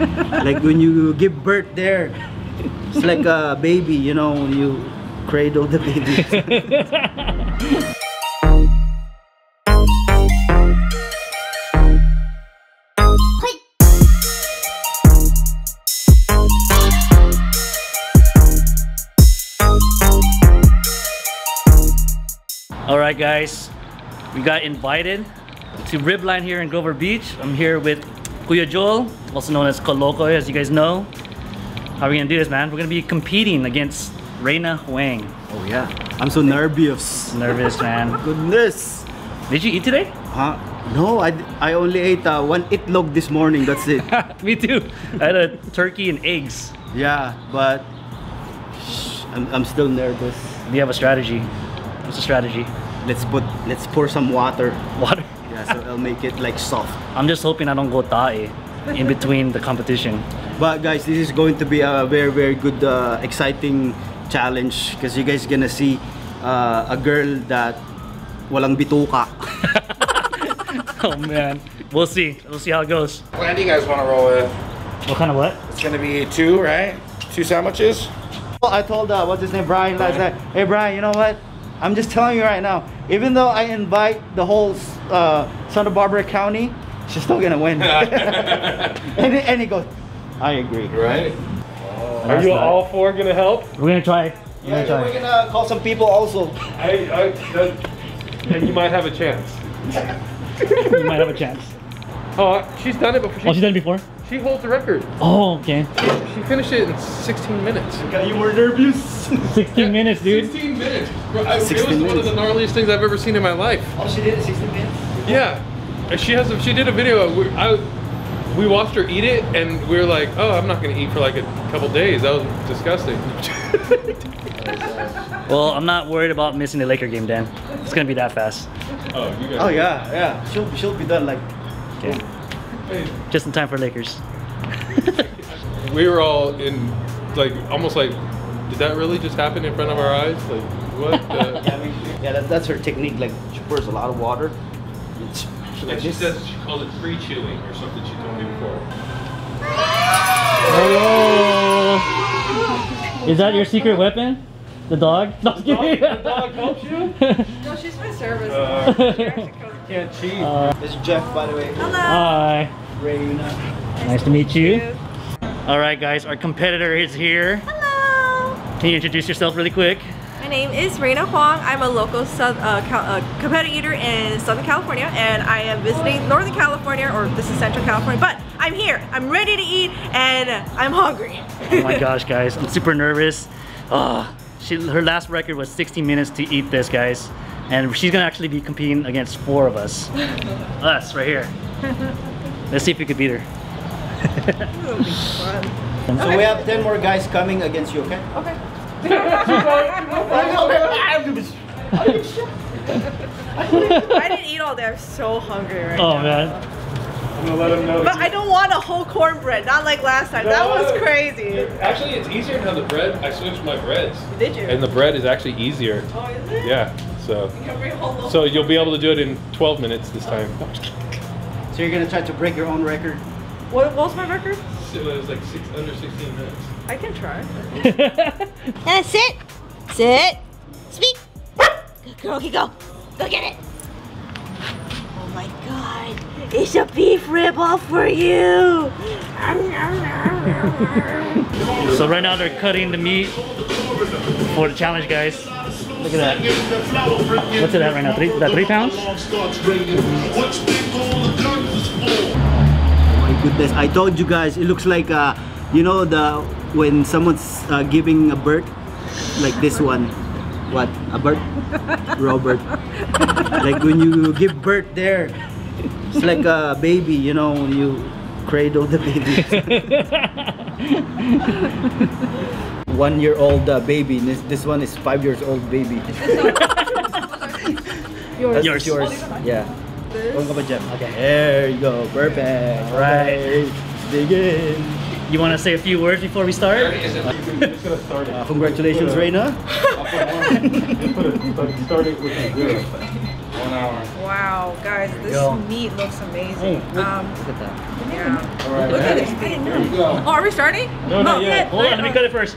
like when you give birth there, it's like a baby, you know, you cradle the baby. All right, guys, we got invited to Ribline here in Grover Beach. I'm here with Kuya Joel, also known as Kolokoy, as you guys know. How are we gonna do this, man? We're gonna be competing against Raina Huang. oh yeah, I'm so nervous. Nervous, man. Goodness. Did you eat today? Huh? No, I, I only ate uh, one itlog this morning, that's it. Me too. I had a turkey and eggs. yeah, but shh, I'm, I'm still nervous. Do you have a strategy? What's the strategy? Let's put, let's pour some water. Water. Yeah, so I'll make it like soft. I'm just hoping I don't go tae in between the competition. But guys, this is going to be a very, very good, uh, exciting challenge because you guys gonna see uh, a girl that walang bituka. Oh man. We'll see. We'll see how it goes. What do you guys want to roll with? What kind of what? It's gonna be two, right? Two sandwiches. Well, I told uh, what's his name, Brian last night. Hey, Brian, you know what? I'm just telling you right now. Even though I invite the whole uh, Santa Barbara County, she's still gonna win. and, he, and he goes, I agree. Right. Are you all four gonna help? We're gonna try. We're Yeah, gonna try. we're gonna call some people also. I, I, that, and you might have a chance. you might have a chance. Oh, she's done it before. She, Oh, she's done it before? she holds the record. Oh, okay. She finished it in 16 minutes. You were nervous. 16 minutes, dude. 16 minutes. Bro, I, 16 it was one of the gnarliest things I've ever seen in my life. Oh, she did it 16 minutes. Yeah, And she has. A, she did a video. We, I, we watched her eat it, and we were like, "Oh, I'm not gonna eat for like a couple days. That was disgusting." Well, I'm not worried about missing the Laker game, Dan. It's gonna be that fast. oh, you guys. Oh yeah, yeah. She'll she'll be done like. Okay. Just in time for Lakers. We were all in, like, almost like, did that really just happen in front of our eyes? Like, what? the- Yeah, I mean, yeah, that, that's her technique. Like she pours a lot of water. It's like She this. says she calls it free chewing or something she told me before. Hello. Is that your secret weapon? The dog? No, I'm. The dog helps you? No, she's my service. Uh, She actually comes- Can't cheat. Uh, This is Jeff, by the way. Hello. hi. Raina. Nice to meet you. All right, guys. Our competitor is here. Hello. Can you introduce yourself really quick? My name is Raina Huang. I'm a local sub, uh, cal- uh, competitor eater in Southern California, and I am visiting Northern California, or this is Central California. But I'm here. I'm ready to eat, and I'm hungry. Oh my gosh, guys. I'm super nervous. Oh, she, her last record was 60 minutes to eat this, guys. And she's gonna actually be competing against four of us. us, right here. Let's see if we could beat her. So we have 10 more guys coming against you, okay? Okay. I didn't eat all day. I'm so hungry right Oh now. Oh man. I'm gonna let them know. But I don't want a whole cornbread, not like last time. That was crazy. Actually, it's easier to have the bread. I switched my breads. Did you? And the bread is actually easier. oh, is it? Yeah. So, You can bring a whole loaf. so you'll be able to do it in 12 minutes this oh. time. So you're gonna try to break your own record? What, what was my record? It was like six under 16 minutes. I can try. Uh, sit. Sit. Speak. Good girl, okay, go. Go get it. Oh my god. It's a beef rib off for you. So right now they're cutting the meat for the challenge, guys. Look at that. What's it at right now? Three, that three pounds? Oh my goodness, I told you guys, it looks like, uh, you know, the when someone's uh, giving a birth, like this one. What? A birth? Robert. like when you give birth there, it's like a baby, you know, you cradle the baby. one year old uh, baby. This, this one is five years old baby. That's Yours. yours. Yeah. Huwag ka pa dyan. Okay. There you go. Perfect. Right. Let's dig in. You want to say a few words before we start? I'm gonna start it. Uh, congratulations, Raina. Put it, but start it with a zero. Wow, guys, this Yo. meat looks amazing. um, Look at that. yeah. All right, Look at this. Here we go. Oh, are we starting? No, not yet. Hold on, let me cut it first.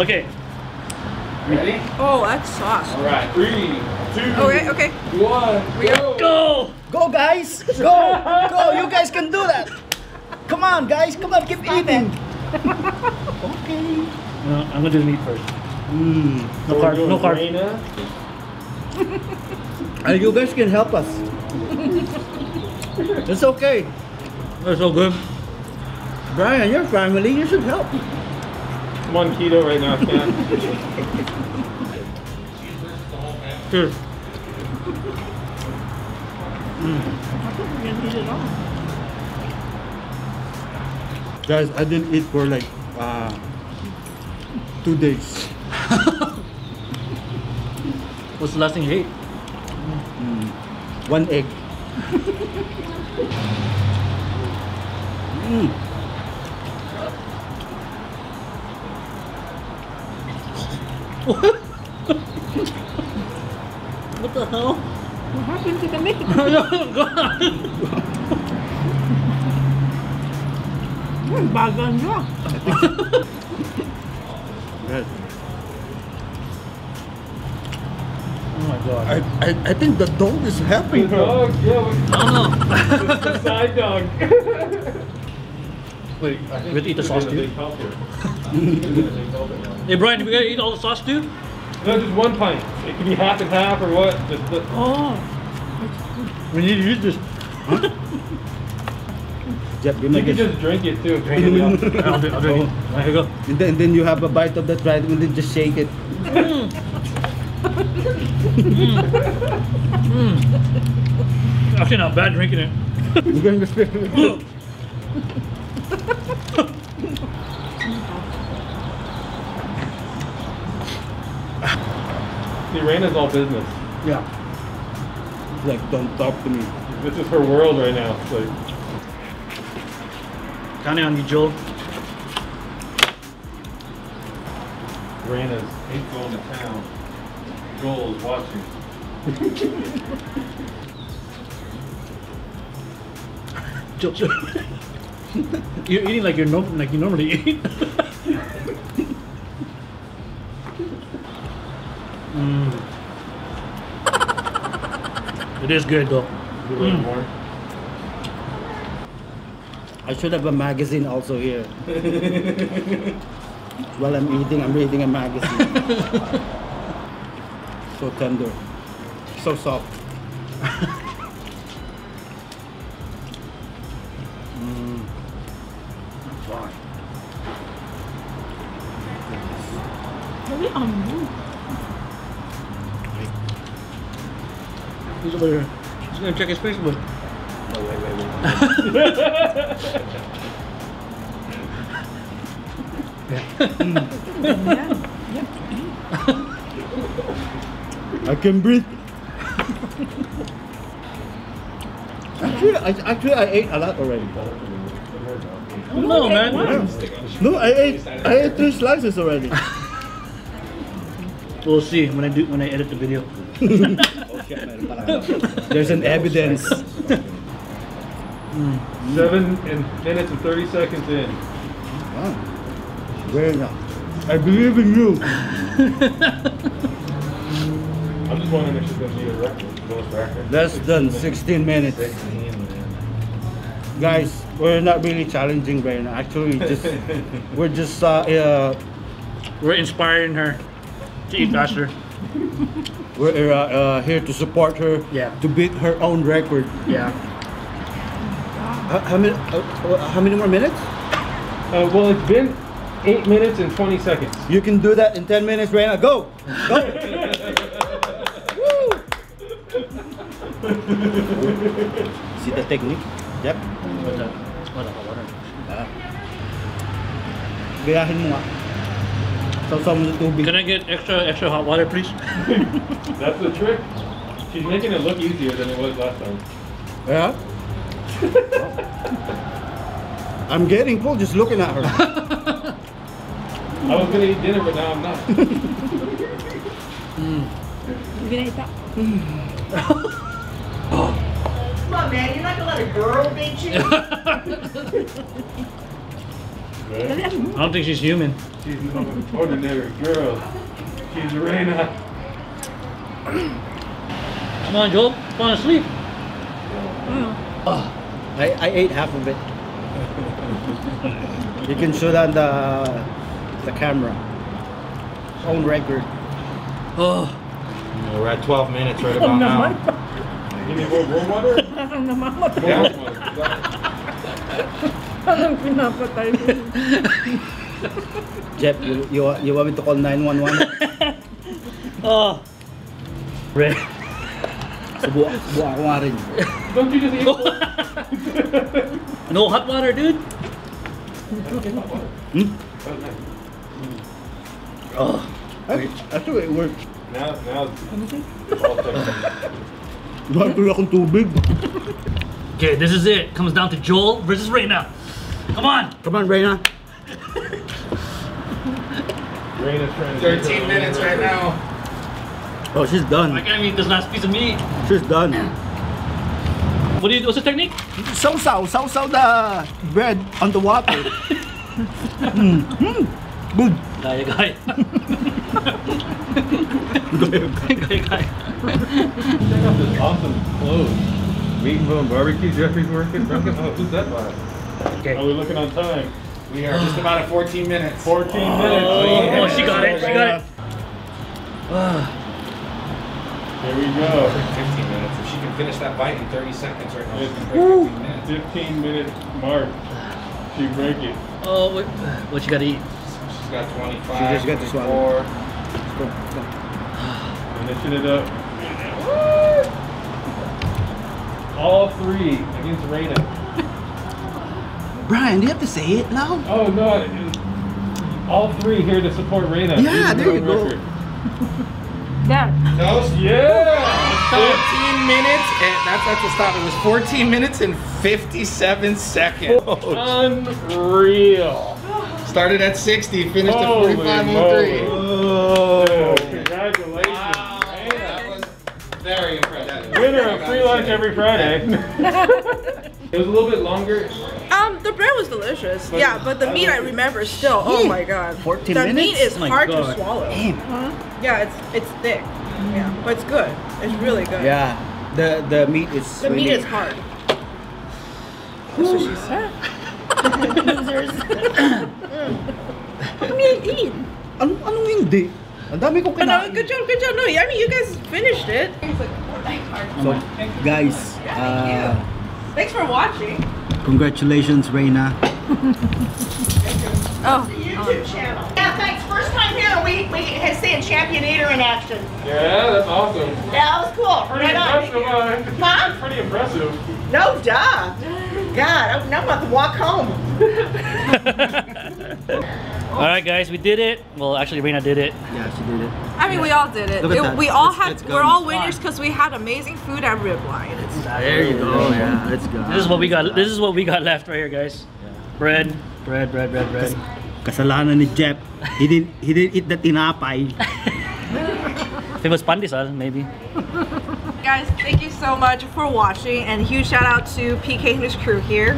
okay. Ready? Oh, that's sauce. All right. Three, two, Okay, okay. one. We go. Go! Go guys! Go! Go! You guys can do that! Come on guys! Come on, keep eating! okay. No, I'm gonna do the meat first. Mm. No carb, no carb. And you guys can help us. it's okay. That's so good. Brian, your family, you should help. I'm on keto right now, can't. Cheers. Guys, I didn't eat for like uh, two days. What's the last thing you ate? One egg. Mm. What the hell? What happened to the meat? Bagan nyo. Yes. Oh my god. I, I, I think the dog is happy. dog, yeah, we- I don't know. it's the side dog. Wait, I think we have to eat the sauce gonna too? Hey Brian, do we gotta eat all the sauce too? No, just one pint. It can be half and half or what. Just the, Oh. We need to use this. Jeff, you can just drink it too. Drink it. I'll do it. Right, here you go. And then, then you have a bite of that right and then just shake it. Mm. Mm. Mm. Actually not bad drinking it. You're going to spit it. See, Raina's all business. Yeah. It's like, don't talk to me. This is her world right now. It's like, Counting on you, Joel. Raina's ain't going to town. Joel is watching. Joel. You're eating like you're no, like you normally eat. mm. It is good though. More. I should have a magazine also here. While I'm eating, I'm reading a magazine. so tender. So soft. Mm. Wow. He's over here. He's gonna check his Facebook. Oh, wait, wait, wait. I can breathe. actually, I, actually, I ate a lot already. No, man. No, I ate. I ate three slices already. We'll see when I do when I edit the video. There's an evidence. Seven and minutes and 30 seconds in. Wow. Very nice. I believe in you. I'm just wondering if she's going to be a record. Less than 16 minutes. 16, man. Guys, we're not really challenging right now. Actually, just we're just uh, uh We're inspiring her to eat faster. we're uh, uh, here to support her. Yeah. To beat her own record. Yeah. How, how many? Uh, how many more minutes? Uh, well, it's been 8 minutes and 20 seconds. You can do that in 10 minutes right now. Go! Go! Woo! See the technique? Yep. What's that? What hot water? Ah. Gayahin mo nga. Sausaw mo sa tubig. Can I get extra extra hot water, please? That's the trick. She's making it look easier than it was last time. Yeah? I'm getting full just looking at her. I was going to eat dinner, but now I'm not. You gonna eat that? Come on, man. You're not gonna let a girl beat you. I don't think she's human. She's no ordinary girl. She's Raina. Come on, Joel. Fall asleep. I, I ate half of it. you can show that on the the camera. On record. Oh, We're at 12 minutes right about now. Give me more warm water? Anong pinapatay ko? Jeff, you, you, you want me to call 911? oh. Red. Subukan subukan ko nga rin. Don't you just eat no hot water, dude. Hmm? Oh. Actually, it works. Now, now. Dahil tuloy akong tubig. Okay, this is it. Comes down to Joel versus Raina. Come on. Come on, Raina. Raina's trying to 13 minutes right now. Oh, she's done. I done. can't eat this last piece of meat. She's done. What do you do? What's the technique? Sausaw, sausaw the bread on the water. mm. Mm. Good. Gaya, gaya. gaya, gaya. Check out awesome clothes. Meat and Bone Barbecue, Jeffrey's working. Working. Oh, who's that by? Okay. Are we looking on time? We are just about at 14 minutes. 14 minutes. Oh, she got it. She got it. Here we go. 15 minutes. If she can finish that bite in 30 seconds right now, she It's can break 15 minutes. 15 minute mark. She break it. Oh, what, what you gotta eat? She's got 25. She just got to swallow. 24. Finishing it up. All three against Raina. Brian, do you have to say it loud? Oh no! All three here to support Raina. Yeah, Beat there you world go. record. Yeah. Toast. Yeah! 14 minutes, and that's at the stop. It was 14 minutes and 57 seconds. Unreal. Started at 60, finished Holy at 45 moly. Oh. Congratulations. Wow, that was very impressive. Winner of free lunch every Friday. it was a little bit longer. Um, the bread was delicious. But- yeah, but the meat I remember still. Oh my god. 14 the minutes? The meat is Oh hard God. to swallow. Damn. Yeah, it's it's thick. Yeah, but it's good. It's really good. Yeah, the the meat is The meat is hard. That's what she said. Losers. Let me eat. Ano, anong hindi? Ang dami kong But no, kinain. good job, good job. No, I mean you guys finished it. So, guys, uh, Thanks for watching. congratulations, Raina. Oh, YouTube channel. Yeah, thanks. First time here, we we had seen Champion Eater in action. Yeah, that's awesome. Yeah, that was cool. Pretty Right impressive. uh, Huh? Pretty impressive. No duh. God, I'm now about to walk home. All right, guys, we did it. Well, actually, Raina did it. Yeah, she did it. I mean, we all did it. It- we all Let's- had. let's go. we're all winners because we had amazing food at Ribline. There you go. Yeah, let's go. This is what we got. This is what we got left right here, guys. Bread, bread, bread, bread, bread. Kasalanan ni Jeff. He didn't he didn't eat the tinapay. If it was pandesal, maybe. Guys, thank you so much for watching, and huge shout out to PK and his crew here.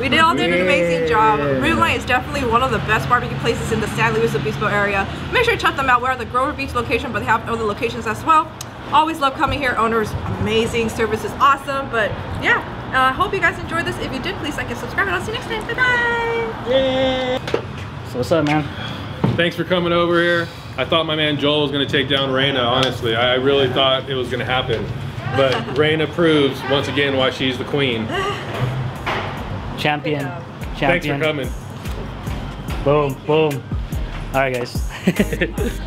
We did all did an amazing job. Ribline is definitely one of the best barbecue places in the San Luis Obispo area. Make sure to check them out. We're at the Grover Beach location, but they have other locations as well. Always love coming here. Owners amazing, service is awesome. But yeah, I uh, hope you guys enjoyed this. If you did, please like and subscribe, and I'll see you next time. Bye bye. So what's up, man? Thanks for coming over here. I thought my man Joel was going to take down Raina, honestly. I I really thought it was going to happen. But Raina proves once again why she's the queen. Champion. Champion. Thanks for coming. Boom, boom. All right, guys.